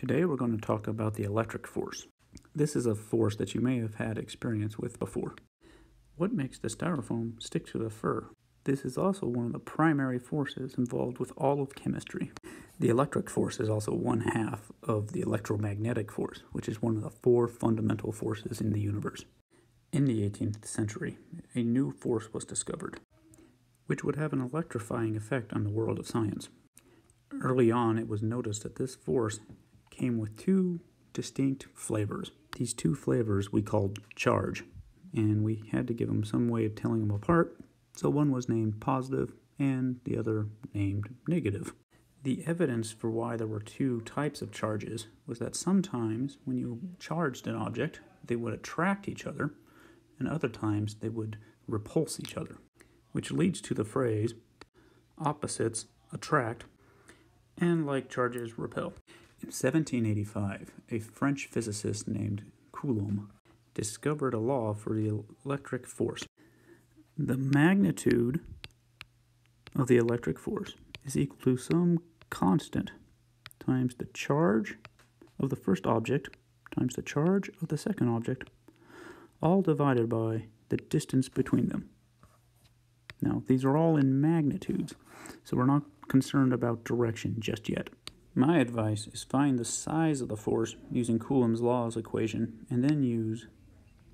Today we're going to talk about the electric force. This is a force that you may have had experience with before. What makes the styrofoam stick to the fur? This is also one of the primary forces involved with all of chemistry. The electric force is also one half of the electromagnetic force, which is one of the four fundamental forces in the universe. In the 18th century, a new force was discovered, which would have an electrifying effect on the world of science. Early on, it was noticed that this force came with two distinct flavors. These two flavors we called charge, and we had to give them some way of telling them apart, so one was named positive and the other named negative. The evidence for why there were two types of charges was that sometimes when you charged an object, they would attract each other, and other times they would repulse each other, which leads to the phrase opposites attract and like charges repel. In 1785, a French physicist named Coulomb discovered a law for the electric force. The magnitude of the electric force is equal to some constant times the charge of the first object times the charge of the second object, all divided by the distance between them. Now, these are all in magnitudes, so we're not concerned about direction just yet. My advice is find the size of the force using Coulomb's law's equation and then use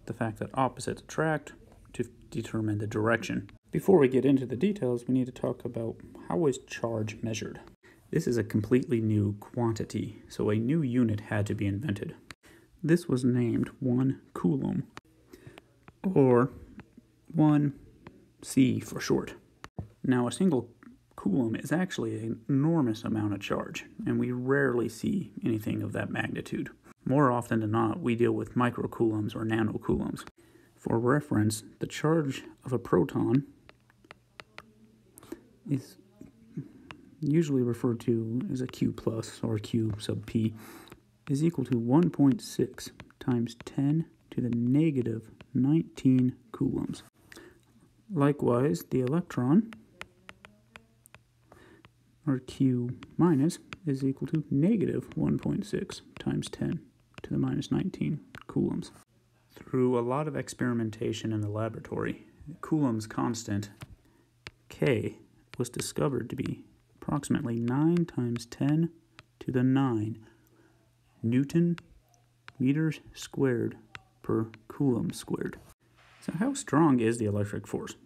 the fact that opposites attract to determine the direction. Before we get into the details, we need to talk about how is charge measured. This is a completely new quantity, so a new unit had to be invented. This was named 1 coulomb, or 1 C for short. Now, a single coulomb is actually an enormous amount of charge, and we rarely see anything of that magnitude. More often than not, we deal with microcoulombs or nanocoulombs. For reference, the charge of a proton is usually referred to as a Q plus or Q sub P is equal to 1.6 times 10 to the negative 19 coulombs. Likewise, the electron or Q minus, is equal to negative 1.6 times 10 to the minus 19 coulombs. Through a lot of experimentation in the laboratory, Coulomb's constant, K, was discovered to be approximately 9 times 10 to the 9 Newton meters squared per coulomb squared. So how strong is the electric force?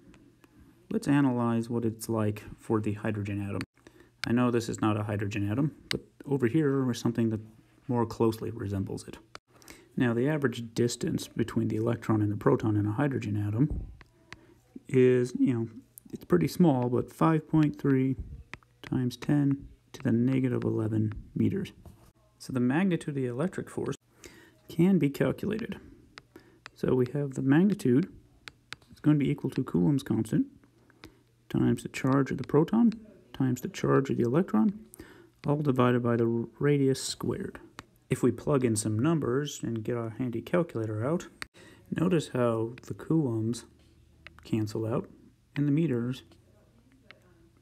Let's analyze what it's like for the hydrogen atom. I know this is not a hydrogen atom, but over here is something that more closely resembles it. Now, the average distance between the electron and the proton in a hydrogen atom is, you know, it's pretty small, but 5.3 times 10 to the negative 11 meters. So the magnitude of the electric force can be calculated. So we have the magnitude, it's going to be equal to Coulomb's constant, times the charge of the proton, times the charge of the electron, all divided by the radius squared. If we plug in some numbers and get our handy calculator out, notice how the coulombs cancel out and the meters,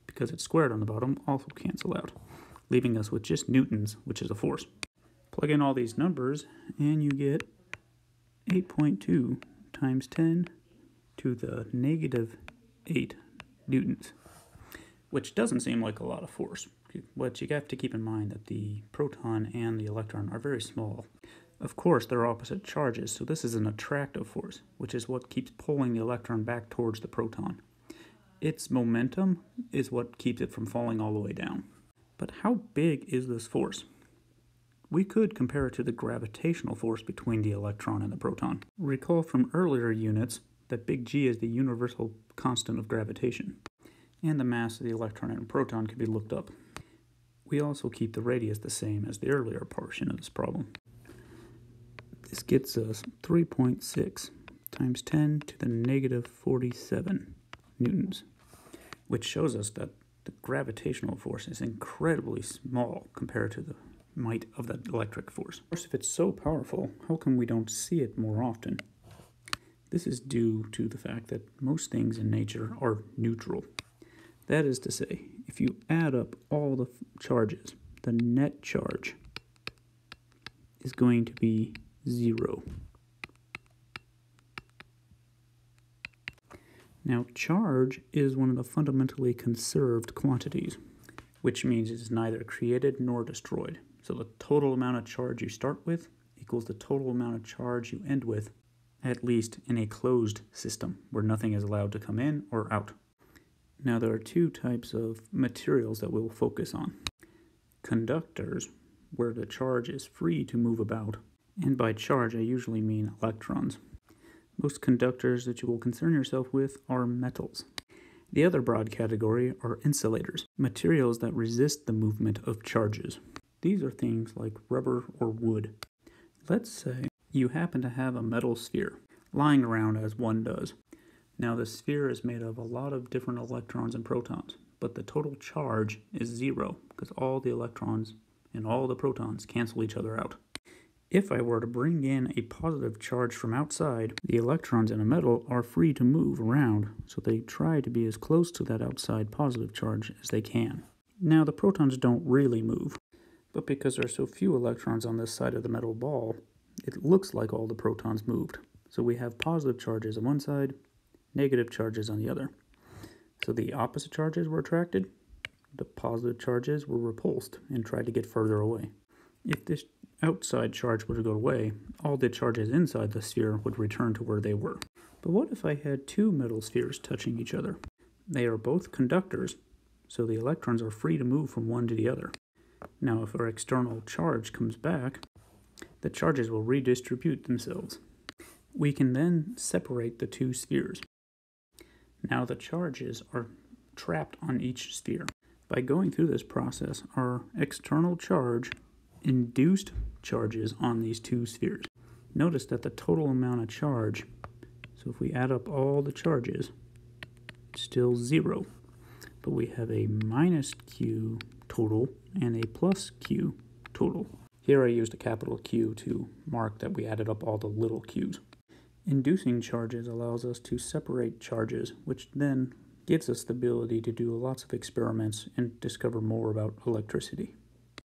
because it's squared on the bottom, also cancel out, leaving us with just newtons, which is a force. Plug in all these numbers and you get 8.2 times 10 to the negative 8 newtons which doesn't seem like a lot of force. But you have to keep in mind that the proton and the electron are very small. Of course, they're opposite charges, so this is an attractive force, which is what keeps pulling the electron back towards the proton. Its momentum is what keeps it from falling all the way down. But how big is this force? We could compare it to the gravitational force between the electron and the proton. Recall from earlier units that big G is the universal constant of gravitation and the mass of the electron and proton can be looked up. We also keep the radius the same as the earlier portion of this problem. This gets us 3.6 times 10 to the negative 47 newtons, which shows us that the gravitational force is incredibly small compared to the might of that electric force. Of course, if it's so powerful, how come we don't see it more often? This is due to the fact that most things in nature are neutral. That is to say, if you add up all the charges, the net charge is going to be 0. Now, charge is one of the fundamentally conserved quantities, which means it is neither created nor destroyed. So the total amount of charge you start with equals the total amount of charge you end with, at least in a closed system where nothing is allowed to come in or out. Now, there are two types of materials that we'll focus on conductors, where the charge is free to move about, and by charge, I usually mean electrons. Most conductors that you will concern yourself with are metals. The other broad category are insulators, materials that resist the movement of charges. These are things like rubber or wood. Let's say you happen to have a metal sphere lying around as one does. Now, the sphere is made of a lot of different electrons and protons, but the total charge is zero because all the electrons and all the protons cancel each other out. If I were to bring in a positive charge from outside, the electrons in a metal are free to move around, so they try to be as close to that outside positive charge as they can. Now, the protons don't really move, but because there are so few electrons on this side of the metal ball, it looks like all the protons moved. So we have positive charges on one side, negative charges on the other. So the opposite charges were attracted, the positive charges were repulsed and tried to get further away. If this outside charge were to go away, all the charges inside the sphere would return to where they were. But what if I had two metal spheres touching each other? They are both conductors, so the electrons are free to move from one to the other. Now, if our external charge comes back, the charges will redistribute themselves. We can then separate the two spheres. Now the charges are trapped on each sphere. By going through this process, our external charge induced charges on these two spheres. Notice that the total amount of charge, so if we add up all the charges, it's still zero. But we have a minus q total and a plus q total. Here I used a capital Q to mark that we added up all the little q's. Inducing charges allows us to separate charges, which then gives us the ability to do lots of experiments and discover more about electricity.